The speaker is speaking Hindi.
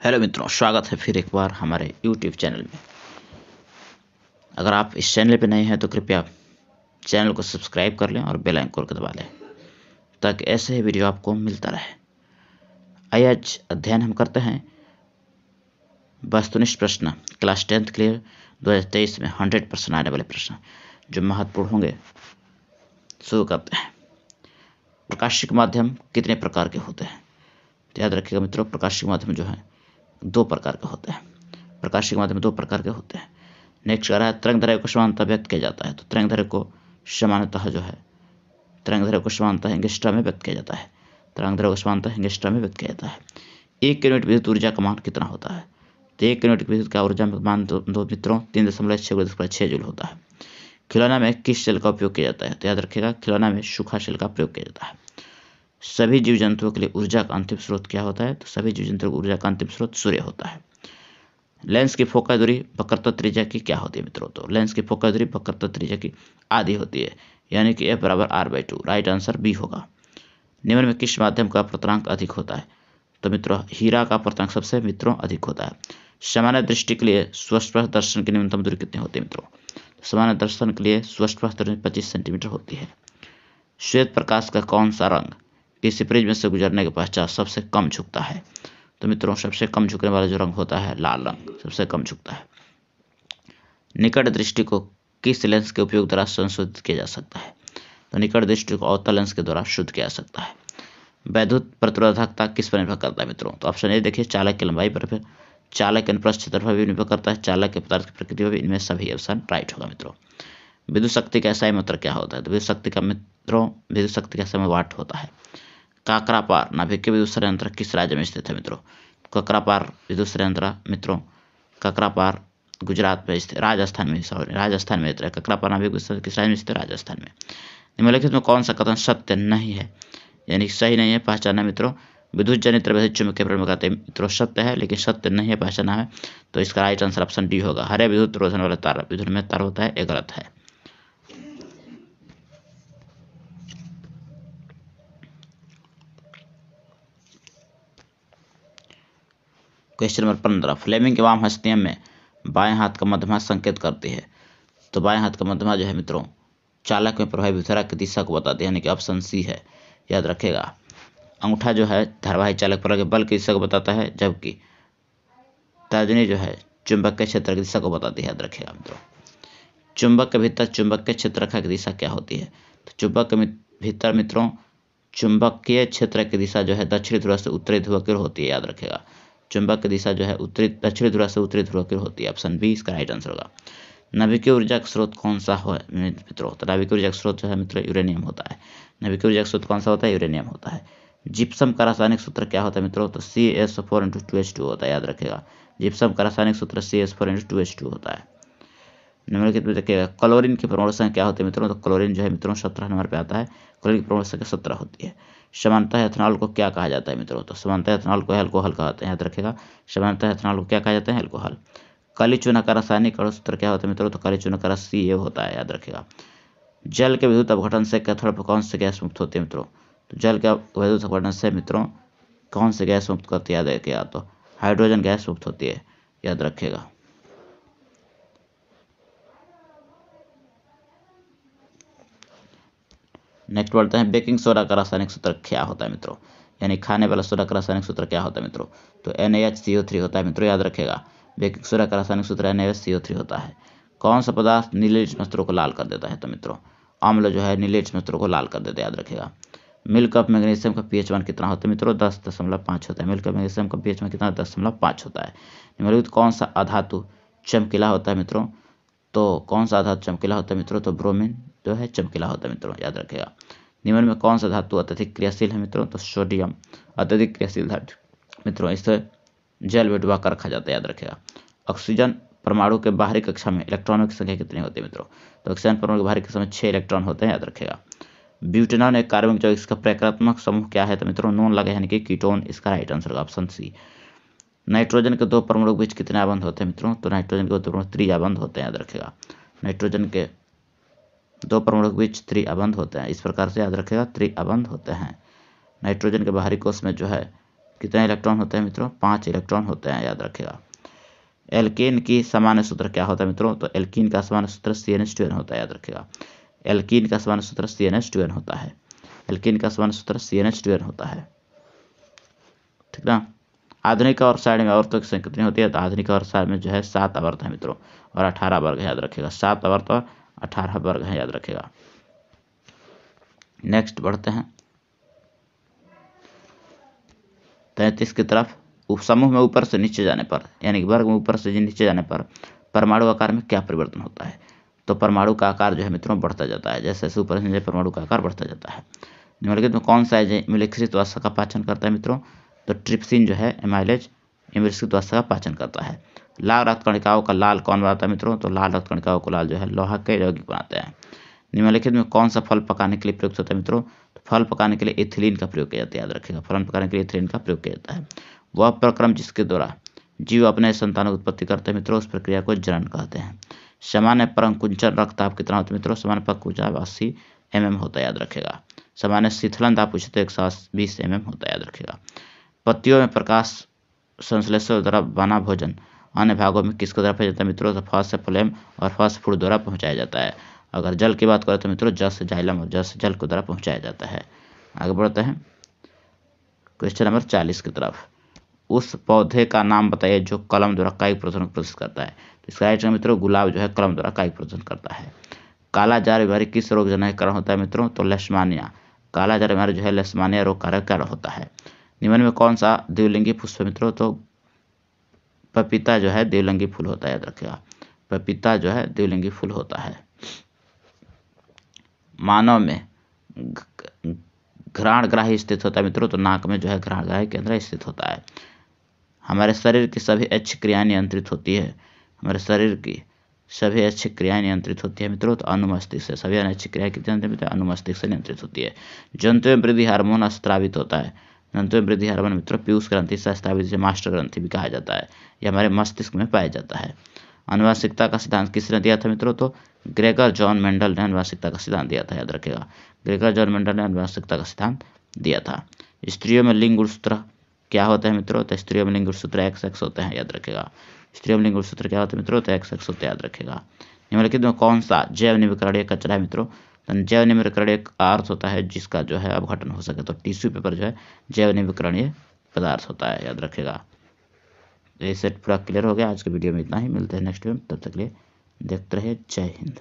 हेलो मित्रों, स्वागत है फिर एक बार हमारे यूट्यूब चैनल में। अगर आप इस चैनल पर नए हैं तो कृपया चैनल को सब्सक्राइब कर लें और बेल आइकन को दबा लें, ताकि ऐसे ही वीडियो आपको मिलता रहे। आज अध्ययन हम करते हैं वस्तुनिष्ठ प्रश्न क्लास टेंथ क्लियर 2023 में हंड्रेड परसेंट आने वाले प्रश्न, जो महत्वपूर्ण होंगे। शुरू करते हैं। प्रकाशिक माध्यम कितने प्रकार के होते हैं? याद रखिएगा मित्रों, प्रकाशिक माध्यम जो है दो प्रकार के होते हैं। प्रकाश के माध्यम दो प्रकार के होते हैं। नेक्स्ट कह रहा है, तरंग धारा को समानता व्यक्त किया जाता है तो तरंग धारा को समानतः जो है, तरंग धारा को समानता इंगेस्ट्रा में व्यक्त किया जाता है। तरंग धारा को समानता इंगेस्ट्रा में व्यक्त किया जाता है। एक यूनिट विद्युत ऊर्जा का मान कितना होता है? तो एक यूनिट विद्युत का ऊर्जा मान दो मित्रों, तीन दशमलव छः दशमलव छः जूल होता है। खिलौना में किस सेल का उपयोग किया जाता है? तो याद रखिएगा, खिलौना में सूखा सेल का प्रयोग किया जाता है। सभी जीव जंतुओं के लिए ऊर्जा का अंतिम स्रोत क्या होता है? तो सभी जीव जंतुओं की ऊर्जा का अंतिम स्रोत सूर्य होता है। लेंस की फोकस दूरी वक्रता त्रिज्या की क्या होती है मित्रों? तो लेंस की फोकस दूरी वक्रता त्रिज्या की आधी होती है, यानी कि एफ़ बराबर R by two right answer B होगा। निम्न में किस माध्यम का प्रतनांक अधिक होता है? तो मित्रों, हीरा का प्रतनांक सबसे मित्रों अधिक होता है। सामान्य दृष्टि के लिए स्वस्थ दर्शन की न्यूनतम दूरी कितनी होती है मित्रों? सामान्य दर्शन के लिए स्वस्थ दूरी पच्चीस सेंटीमीटर होती है। श्वेत प्रकाश का कौन सा रंग? किसी प्रिज्म से गुजरने के पश्चात सबसे कम झुकता है। तो मित्रों, सबसे कम झुकने वाला जो रंग होता है, लाल रंग, सबसे कम झुकता है। निकट दृष्टि को किस लेंस के उपयोग द्वारा संशोधित किया जा सकता है? तो निकट दृष्टि को अवतल लेंस के द्वारा शुद्ध किया जा सकता है। वैद्युत प्रतिरोधकता किस पर निर्भर करता है मित्रों? तो ऑप्शन ए देखिए, चालक की लंबाई पर फिर चालक अनुप्रस्थ क्षेत्रफल भी निर्भर करता है। चालक के पदार्थ की प्रकृति पर भी, इनमें सभी ऑप्शन राइट होगा मित्रों। विद्युत शक्ति का ऐसा मात्र क्या होता है? तो विद्युत शक्ति का मित्रों, विद्युत शक्ति का समय वाट होता है। काकरापार नाभिक के विद्युत संयंत्र किस राज्य में स्थित है मित्रों? ककरापार विद्युत संयंत्र मित्रों, ककरापार गुजरात में स्थित, राजस्थान में सॉरी राजस्थान में है। ककरापार नाभिक किस राज्य में स्थित राजस्थान में। निम्नलिखित में कौन सा कथन सत्य नहीं है? यानी सही नहीं है पहचाना मित्रों। विद्युत जनित विद्युत चुंबकीय कहते मित्रों, सत्य है, लेकिन सत्य नहीं है पहचाना है। तो इसका राइट आंसर ऑप्शन डी होगा। हरे विद्युत रोधन वाला तार, विद्युत में तार होता है, ये गलत है। क्वेश्चन नंबर पंद्रह, फ्लेमिंग के वाम हस्त नियम में बाएँ हाथ का मध्यमा संकेत करती है। तो बाएँ हाथ का मध्यमा जो है मित्रों, चालक में प्रभावी विधरा की दिशा को बताती है, यानी कि ऑप्शन सी है। याद रखेगा, अंगूठा जो है धारावाही चालक पर बल की दिशा को बताता है, जबकि तर्जनी जो है चुंबक के क्षेत्र की दिशा को बताती है। याद रखेगा मित्रों, चुंबक के भीतर चुंबक के क्षेत्र रेखा की दिशा क्या होती है? तो चुंबक के भीतर मित्रों, चुंबकीय क्षेत्र की दिशा जो है दक्षिणी ध्रुव से उत्तरी ध्रुव की होती है। याद रखेगा चुंबक की दिशा जो है उत्तरी दक्षिणी ध्रुव से उत्तरी ध्रुव की होती है। ऑप्शन बी इसका राइट आंसर होगा। नविकीय ऊर्जा का स्रोत कौन सा हो, मित्रों तो नाभिकीय ऊर्जा का स्रोत जो है, मित्रों यूरेनियम होता है। नविकीय ऊर्जा का स्रोत कौन सा होता है? यूरेनियम होता है। जिप्सम का रासायनिक सूत्र क्या होता है, मित्रों? तो C S four into two H two होता है, याद रखेगा। जिप्सम का रासायनिक सूत्र C S four into two H two होता है। निम्नलिखित में देखिएगा क्लोरीन की प्रमोण संख्या क्या होती है मित्रों? तो क्लोरीन जो है मित्रों, सत्रह नंबर पे आता है। क्लोरीन की प्रमोण संख्या सत्रह होती है। समानता एथनॉल को क्या कहा जाता है मित्रों? तो समानता एथनॉल को एल्कोहल कहते हैं, याद रखेगा। समानता एथनॉल को क्या कहा जाता है? एल्कोहल काली चूना का रासायनिक सूत्र क्या होता है मित्रों? तो काली चूना का रस सी होता है, याद रखेगा। जल के विद्युत अपघटन से कैथोड कौन से गैस मुक्त होती है मित्रों? तो जल के विद्युत अपघटन से मित्रों, कौन से गैस मुक्त करती है? याद रखेगा तो हाइड्रोजन गैस मुक्त होती है, याद रखेगा। नेक्स्ट बढ़ते हैं, बेकिंग सोडा का रासायनिक सूत्र, क्या होता है मित्रों? यानी खाने वाला सोडा का रासायनिक सूत्र क्या होता है मित्रों? तो एन होता है मित्रों, याद रखेगा। बेकिंग सोडा का रासायनिक सूत्र एन होता है। कौन सा पदार्थ नीले मस्त्रों को लाल कर देता है? तो मित्रों अम्ल जो है नीले मस्त्रों को लाल कर देता है, याद रखेगा। मिल्क ऑफ़ मैग्नीशियम का पीएच वन कितना होता है मित्रों? दस दशमलव पाँच होता है। मिल्क ऑफ़ मैग्नीशियम का पीएच वन कितना? दस दशमलव पाँच होता है। निम्नलिखित कौन सा अधातु चमकीला होता है मित्रों? तो कौन सा धातु चमकीला होता है मित्रों? तो ब्रोमीन जो है, चमकीला होता है मित्रों, याद रखेगा निम्न में कौन सा धातु अत्यधिक क्रियाशील है मित्रों? तो सोडियम, अत्यधिक क्रियाशील धातु। मित्रों, इसे जल में डुबा कर रखा जाता है, याद रखेगा ऑक्सीजन परमाणु के बाहरी कक्षा में इलेक्ट्रॉनों की संख्या कितनी होती है मित्रों? तो ऑक्सीजन परमाणु के बाहरी कक्षा में छह इलेक्ट्रॉन होते हैं, याद रखेगा ब्यूटेनॉन एक कार्बन जो इसका प्रक्रियात्मक समूह क्या है? तो मित्रों, नोन लगा यानी कि कीटोन, इसका राइट आंसर होगा ऑप्शन सी। नाइट्रोजन के दो परमाणु के बीच कितने आबंध होते हैं मित्रों? तो नाइट्रोजन के दो परमाणु त्रिआबंध होते हैं, याद रखेगा नाइट्रोजन के दो परमाणु के बीच त्रिअबंध होते हैं। इस प्रकार से याद रखेगा त्रिअबंध होते हैं। नाइट्रोजन के बाहरी कोष में जो है, कितने इलेक्ट्रॉन होते हैं मित्रों? पाँच इलेक्ट्रॉन होते हैं, याद रखेगा एल्केन की सामान्य सूत्र क्या होता है मित्रों? तो एल्कीन का सामान्य सूत्र C N S two N होता है, याद रखेगा एल्कीन का सामान्य सूत्र C N S two N होता है। एल्कीन का सामान्य सूत्र C N S two N होता है। ठीक ना? आधुनिक और साइड में औरतों की संख्या कितनी होती है तो आधुनिक और साइड में जो है सात अवर्त है मित्रों, और अठारह वर्ग याद रखेगा सात अवर्त और अठारह वर्ग है, याद रखेगा। नेक्स्ट बढ़ते हैं। तैतीस की तरफ़ समूह में ऊपर से नीचे जाने पर, यानी कि वर्ग में ऊपर से नीचे जाने पर, परमाणु आकार में क्या परिवर्तन होता है? तो परमाणु का आकार जो है मित्रों, बढ़ता जाता है। जैसे ऊपर से नीचे परमाणु का आकार बढ़ता जाता है। निम्नलिखित में कौन सा मिलिक्सित अवस्था का पाचन करता है मित्रों? तो ट्रिप्सिन जो है, एमाइलेज इमृत अवस्था का पाचन करता है। लाल रक्त कणिकाओं का लाल कौन बनाता है मित्रों? तो लाल रक्त कणिकाओं को लाल जो है लोहा के यौगिक बनाते हैं। निम्नलिखित में कौन सा फल पकाने के लिए प्रयुक्त होता है मित्रों? तो फल पकाने के लिए इथिलीन का प्रयोग किया जाता है, याद रखिएगा। फल पकाने के लिए इथिलीन का प्रयोग किया जाता है। वह प्रक्रम जिसके द्वारा जीव अपने संतानों की उत्पत्ति करते हैं मित्रों, उस प्रक्रिया को जनन कहते हैं। सामान्य परंकुंचन रक्तदाब कितना होता है मित्रों? सामान्य परकुंचन अस्सी एम एम होता है, याद रखेगा सामान्य शीतलन दाब पूछे तो एक सौ बीस एम एम होता है, याद रखेगा पत्तियों में प्रकाश संश्लेषण द्वारा बना भोजन अन्य भागों में किसके द्वारा पहुँचा जाता है मित्रों फ़र्स्ट फ्लेम और फ़र्स्ट फ़ूड द्वारा पहुँचाया जाता है। अगर जल की बात करें तो मित्रों जस, जाइलम और जस, जल के द्वारा पहुँचाया जाता है। आगे बढ़ते हैं। क्वेश्चन नंबर चालीस की तरफ़। उस पौधे का नाम बताइए जो कलम द्वारा कायिक प्रदर्शन प्रदर्शित करता है। तो इसका राइट मित्रों गुलाब जो है कलम द्वारा कायिक प्रदर्शन करता है। काला जार बीमारी किस रोग जनक कारण होता है मित्रों? तो लेस्मानिया। काला जार बीमारी जो है लेस्मानिया रोग कारक कारण होता है? निम्न में कौन सा द्विलिंगी पुष्प मित्रों? तो पपीता जो है देवलिंगी फूल होता है, याद रखेगा पपीता जो है देवलिंगी फूल होता है। मानव में घ्राण ग्राही स्थित होता है। मित्रों तो नाक में जो है घ्राण ग्राही के अंदर स्थित होता है। हमारे शरीर की सभी अच्छी क्रियाएँ नियंत्रित होती है। हमारे शरीर की सभी अच्छी क्रियाएँ नियंत्रित होती है। मित्रों तो अनुमस्तिष्क से सभी अच्छी क्रियाएँ कितनी अनुमस्तिष्क से नियंत्रित होती है। जंतु में वृद्धि हार्मोन अस्त्रावित होता है। में वृद्धि हार्मोन मित्रों, पीयूष ग्रंथि से स्थापित मास्टर ग्रंथि भी कहा जाता है। यह हमारे मस्तिष्क में पाया जाता है। अनुवांशिकता का सिद्धांत किसने दिया था मित्रों? तो ग्रेगर जॉन मेंडल ने अनुवांशिकता का सिद्धांत दिया था, याद रखेगा। ग्रेगर जॉन मेंडल ने अनुवांशिकता का सिद्धांत दिया था। स्त्रियों में लिंग सूत्र क्या होता है मित्रों? तो स्त्रियों में लिंग सूत्र एक्स एक्स होते हैं, याद रखेगा। स्त्रियों में लिंग सूत्र क्या होता है मित्रों? तो एक्स एक्स होते याद रखेगा। निम्नलिखित में कौन सा जैव निविकरणीय कचरा है मित्रों? जैव निमिकरण एक अर्थ होता है जिसका जो है अपघटन हो सके तो टिश्यू पेपर जो है जैव निविकरणीय पदार्थ होता है, याद रखेगा। ये सेट पूरा क्लियर हो गया। आज के वीडियो में इतना ही। मिलते हैं नेक्स्ट वीडियो तब तक लिए देखते रहे जय हिंद।